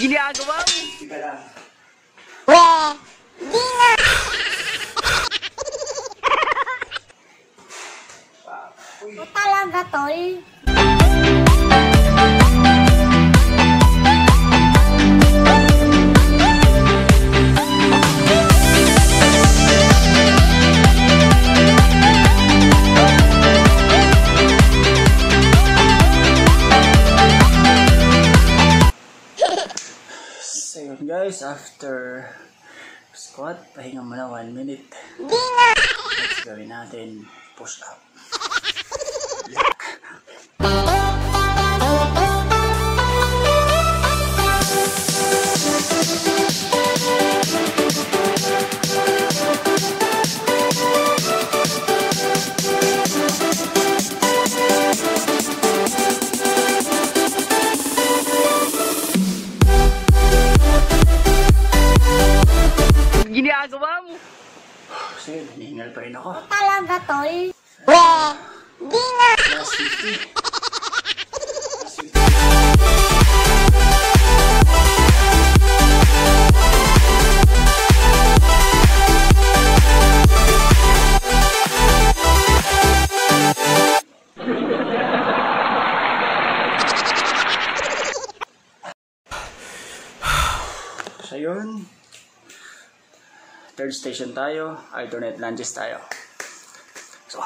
ginagawa mo? Wah! Dina! Ito talaga, tol. Guys, after squat, pahinga muna 1 minute. Next gawin natin push up. So yun, hinihingal pa rin ako. Talaga, tol? 50. Last 50. So yun, third station tayo, alternate lunges tayo. So,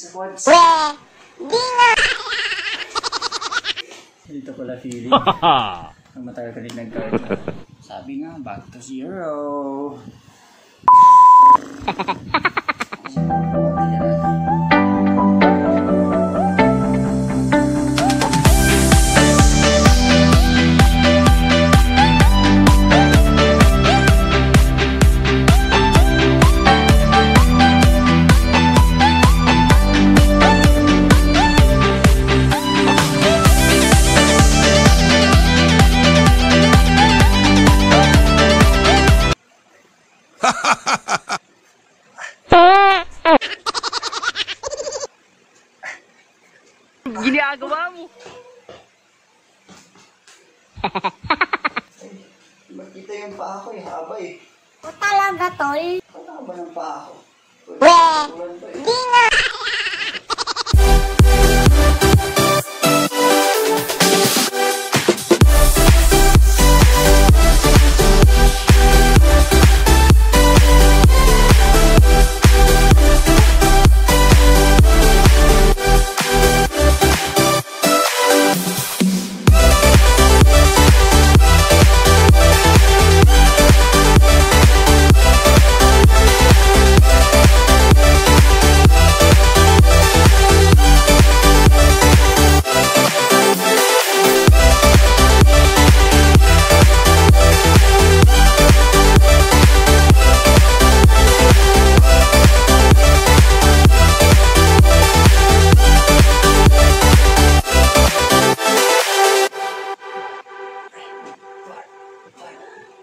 sakit sa quads. Dito pala feeling. Ang matagal ka rin nag-cardio. Sabi nga, back to zero. Ginagawa mo. Makita yung paa ko eh, haba eh. O talaga, tol? Ano ba ng paa ko?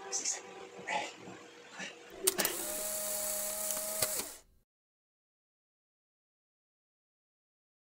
Six. Eight.